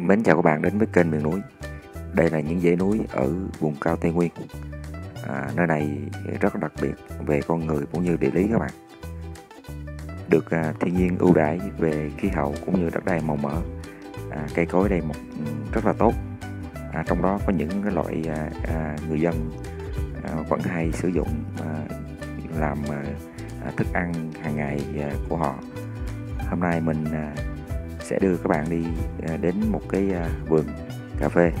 Mến chào các bạn đến với kênh miền núi. Đây là những dãy núi ở vùng cao Tây Nguyên. À, Nơi này rất đặc biệt về con người cũng như địa lý các bạn. Được à, thiên nhiên ưu đãi về khí hậu cũng như đất đai màu mỡ. À, Cây cối đây một ừ, rất là tốt. À, Trong đó có những cái loại à, à, người dân à, vẫn hay sử dụng à, làm à, thức ăn hàng ngày à, của họ. Hôm nay mình à, sẽ đưa các bạn đi à, đến một cái à, vườn cà phê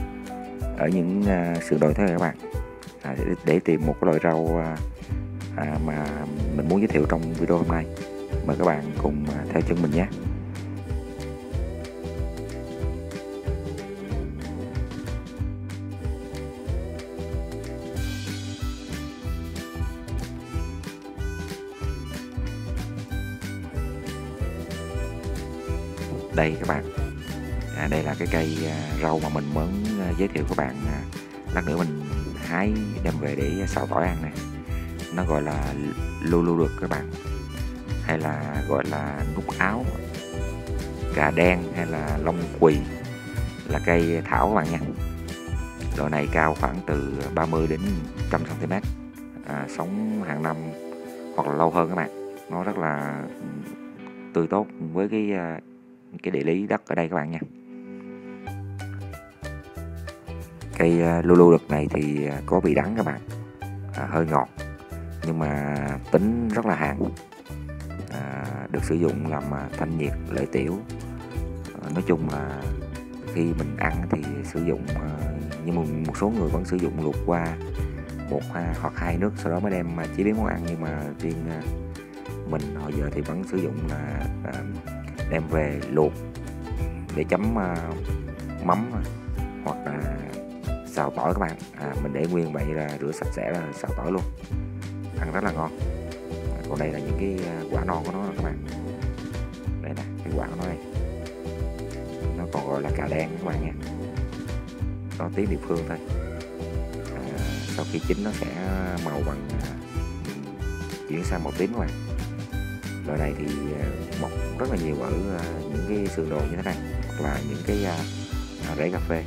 ở những à, sườn đồi thế này các bạn. Để tìm một cái loại rau mà mình muốn giới thiệu trong video hôm nay. Mời các bạn cùng theo chân mình nhé. Đây các bạn. À, đây là cái cây à, rau mà mình muốn à, giới thiệu các bạn à. lát nữa mình hái đem về để xào tỏi ăn này nó gọi là lu lu được các bạn. Hay là gọi là nút áo cà đen hay là lông quỳ là cây thảo các bạn nha. Loại này cao khoảng từ 30 đến 100 cm à, sống hàng năm hoặc là lâu hơn các bạn. Nó rất là ừ, tươi tốt với cái cái địa lý đất ở đây các bạn nha. Cây à, lulu đực này thì à, có vị đắng các bạn. À, hơi ngọt nhưng mà tính rất là hàng à, được sử dụng làm à, thanh nhiệt lợi tiểu à, nói chung là khi mình ăn thì sử dụng à, nhưng mà một số người vẫn sử dụng luộc qua một hoặc hai nước sau đó mới đem mà chế biến món ăn. Nhưng mà riêng mình hồi giờ thì vẫn sử dụng là đem về luộc để chấm uh, mắm hoặc là xào tỏi các bạn. À, mình để nguyên vậy là rửa sạch sẽ là xào tỏi luôn. Ăn rất là ngon. À, còn đây là những cái à, quả non của nó các bạn. Đây nè cái quả của nó đây. Nó còn gọi là cà đen các bạn nha. Nó tiếng địa phương thôi. À, sau khi chín nó sẽ à, màu bằng chuyển sang màu tím các bạn loại này thì à, mọc rất là nhiều ở à, những cái sườn đồi như thế này hoặc là những cái à, rễ cà phê.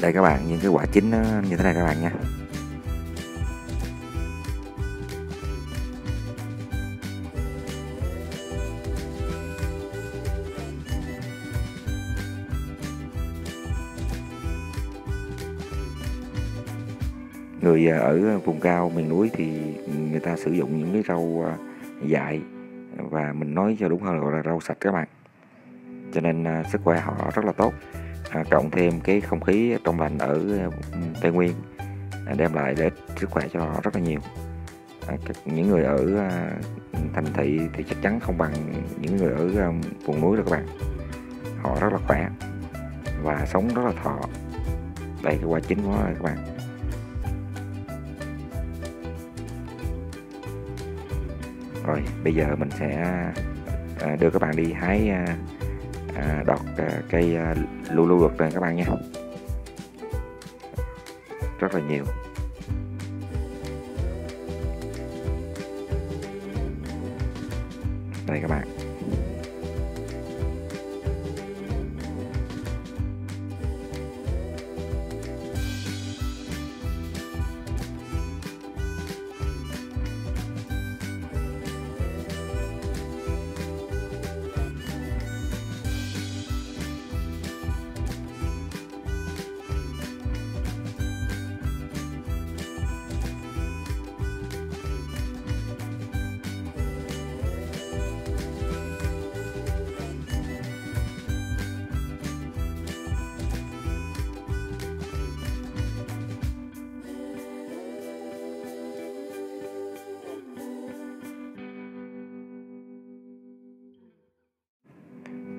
Đây các bạn, những cái quả chín nó như thế này các bạn nha. Người ở vùng cao miền núi thì người ta sử dụng những cái rau dại và mình nói cho đúng hơn gọi là rau sạch các bạn. Cho nên à, sức khỏe họ rất là tốt à, cộng thêm cái không khí trong lành ở ừ, tây nguyên à, đem lại để sức khỏe cho họ rất là nhiều. À, các, những người ở à, thành thị thì chắc chắn không bằng những người ở à, vùng núi đâu các bạn. Họ rất là khỏe và sống rất là thọ. Đây cái quả chính của nó các bạn. Rồi, bây giờ mình sẽ à, đưa các bạn đi hái à, à, đọt cây lu lu được rồi các bạn nha rất là nhiều. Đây các bạn.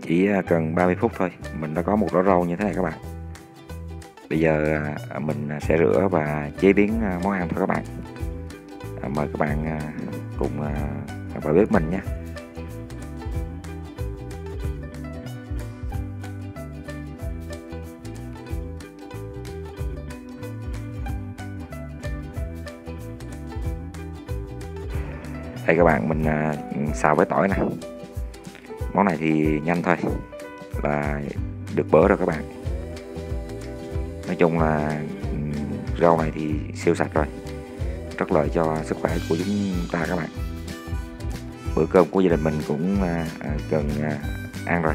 Chỉ à, cần 30 phút thôi. Mình đã có một rổ rau như thế này các bạn. Bây giờ à, mình sẽ rửa và chế biến à, món ăn thôi các bạn. Mời các bạn cùng vào bếp mình nhé đây các bạn, mình xào với tỏi nè món này thì nhanh thôi là được bữa rồi các bạn. Nói chung là rau này thì siêu sạch rồi. Rất lợi cho sức khỏe của chúng ta các bạn. Bữa cơm của gia đình mình cũng à, à, gần à, ăn rồi.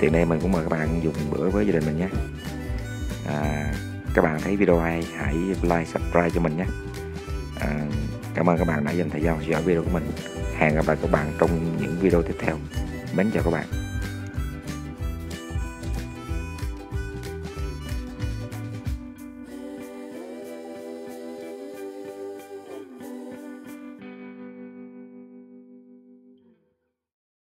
Tiện đây mình cũng mời các bạn dùng bữa với gia đình mình nhé. À, các bạn thấy video hay hãy like subscribe cho mình nhé. À, cảm ơn các bạn đã dành thời gian theo dõi video của mình. Hẹn gặp lại các bạn trong những video tiếp theo. Mến chào các bạn.